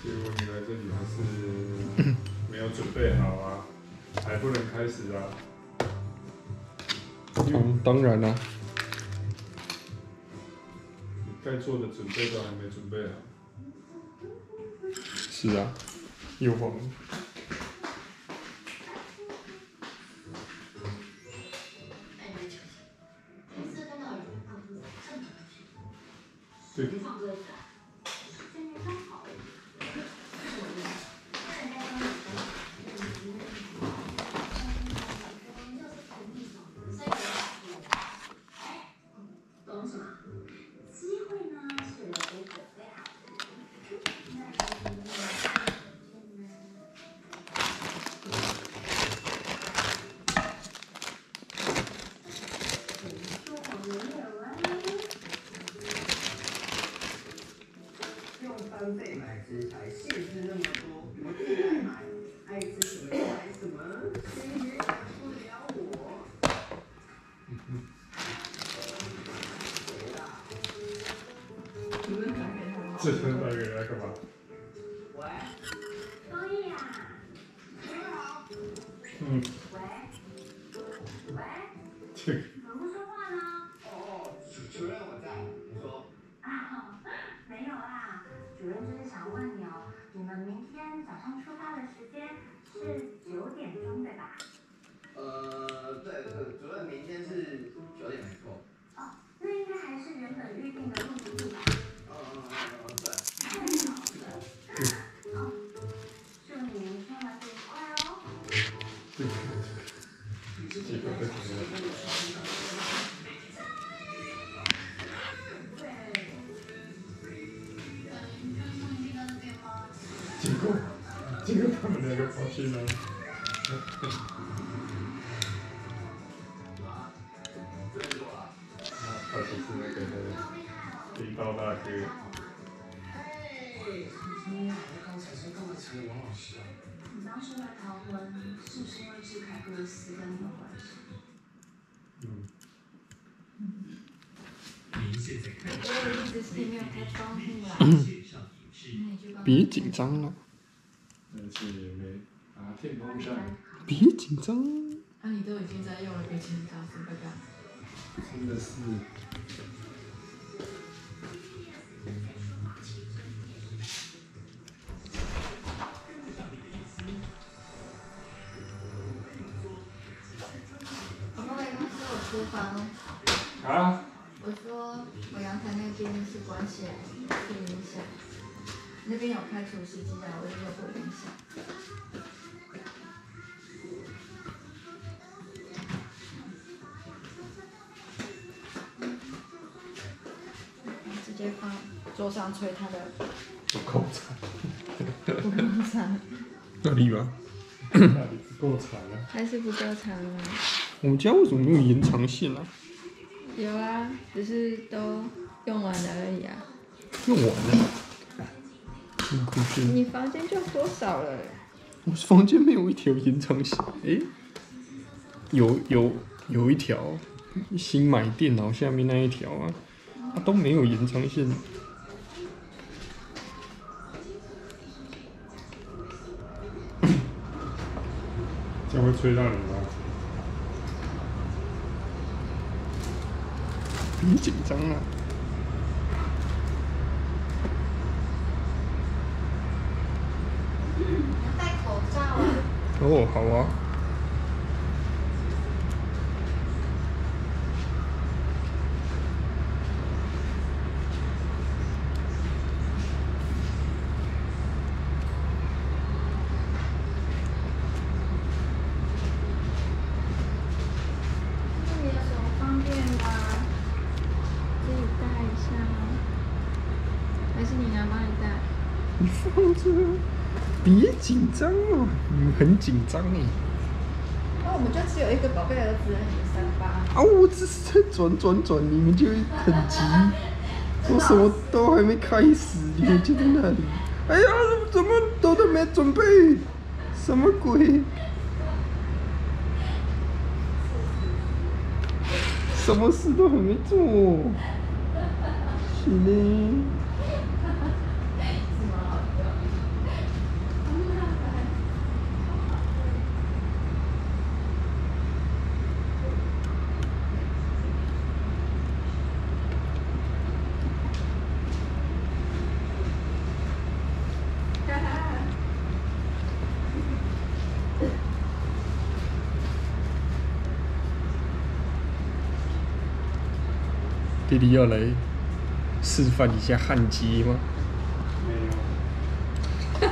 结果你来这里还是没有准备好啊，还不能开始啊。当当然啦、你做的准备都还没准备好。是啊，又慌。对，这是打给他干嘛？喂，方毅呀，你好。嗯，喂，喂，这个怎么不说话呢？哦，主主任我在，你说。啊，没有啦，主任就是想问你哦，你们明天早上出发的时间是九点钟对吧？呃，对对，主任明天是九点们两个跑去哪？啊，他是那个领导大哥。刚才是？别紧张了，但是没拿电风扇，别紧张。那你都已经在用了，别紧张，准备干嘛？真的是。我后来刚说我厨房，啊，我说我阳台那边是关起来，不影响。那边有开除湿机啊，我也有不影响。桌上吹他的不够长，不够长，哪里吧？那里不够惨啊！还是不够长啊？我们家为什么没有延长线啊？有啊，只是都用完了而已啊。用完了。你房间就多少了？我房间没有一条延长线，诶、有有有一条，新买电脑下面那一条啊，它都没有延长线。吹到你吗？很紧张啊！要戴口罩啊！哦，好啊。那你有什么方便吗？自己带一下吗？还是你娘帮你带？你放着，别紧张哦，你很紧张哎。那我们就只有一个宝贝儿子，你三八。啊，我只是在转转转，你们就很急，我什么都还没开始，你们就在那里。哎呀，怎么都都没准备？什么鬼？什么事都还没做，是呢。弟弟要来示范一下焊接吗？没有，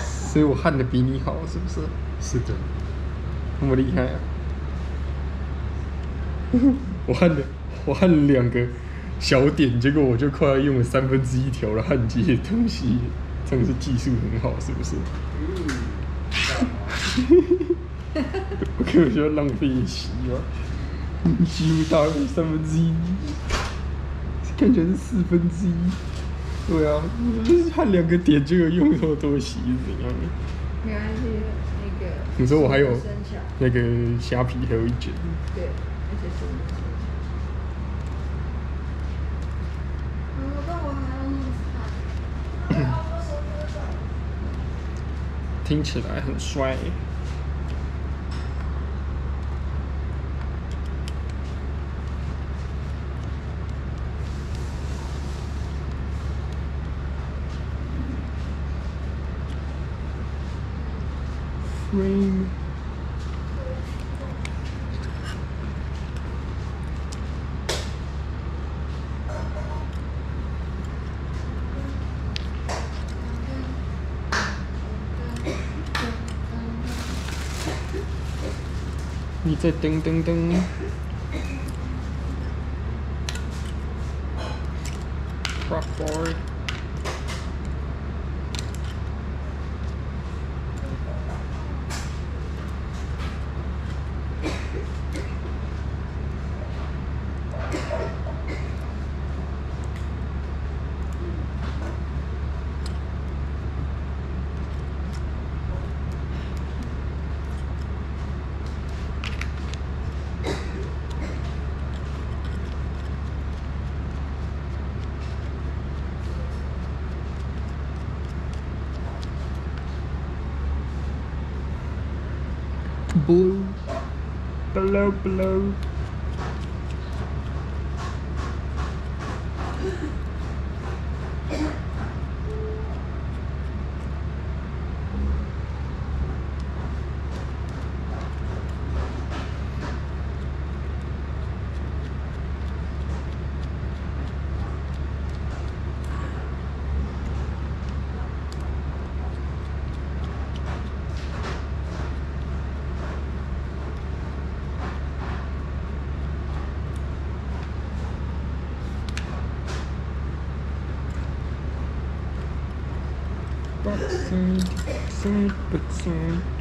所以我焊的比你好，是不是？是的，那么厉害啊！我焊的，我焊了两个小点，结果我就快要用了三分之一条的焊接的东西，真的是技术很好，是不是？我根本就要浪费一席嘛，几乎大概三分之一，看起来是四分之一。对啊，就是焊两个点就有用那么多席，是怎样的？没关系，那个。你说我还有，那个虾皮还有一卷，对，而且是。听起来很帅。你在叮叮叮。blue. Blue, blue. but sad, sad, but sad.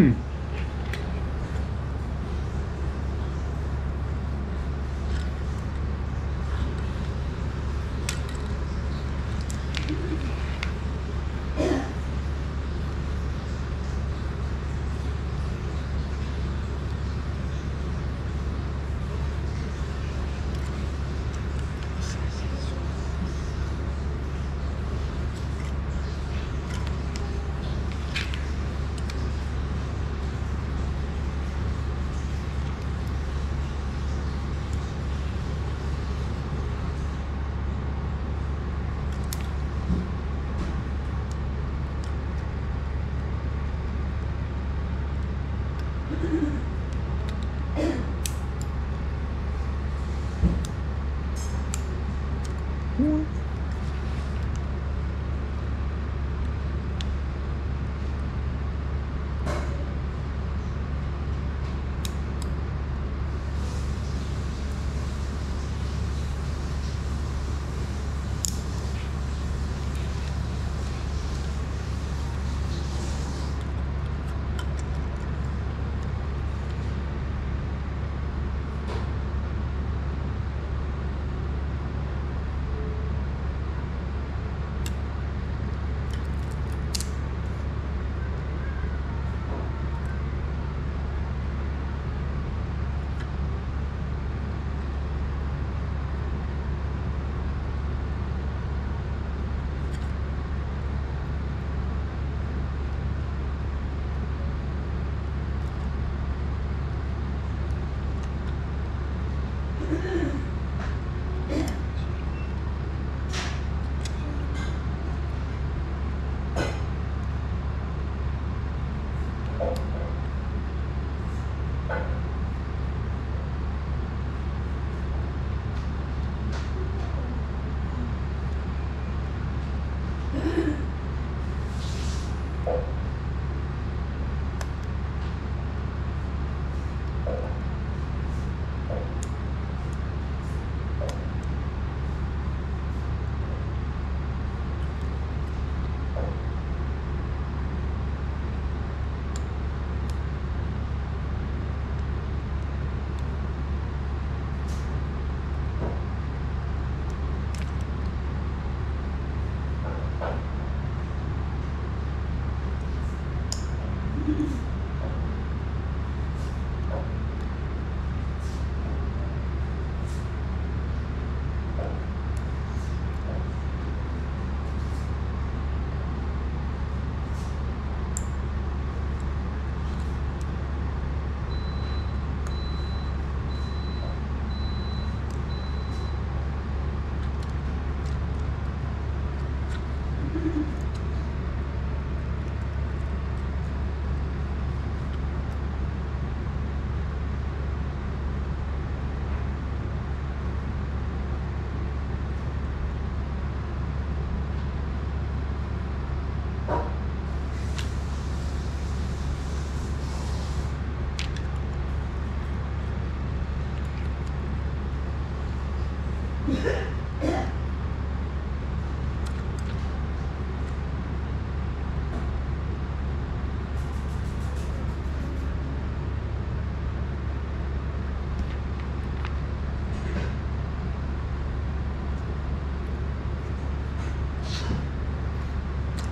Hmm.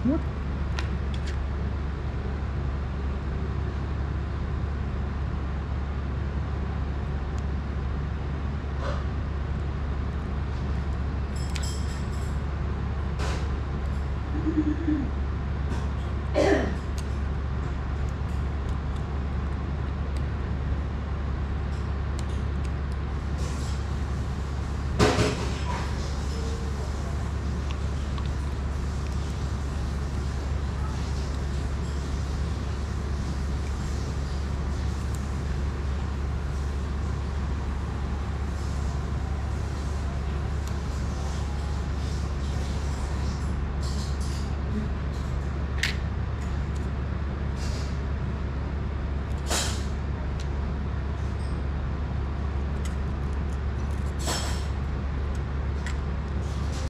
嗯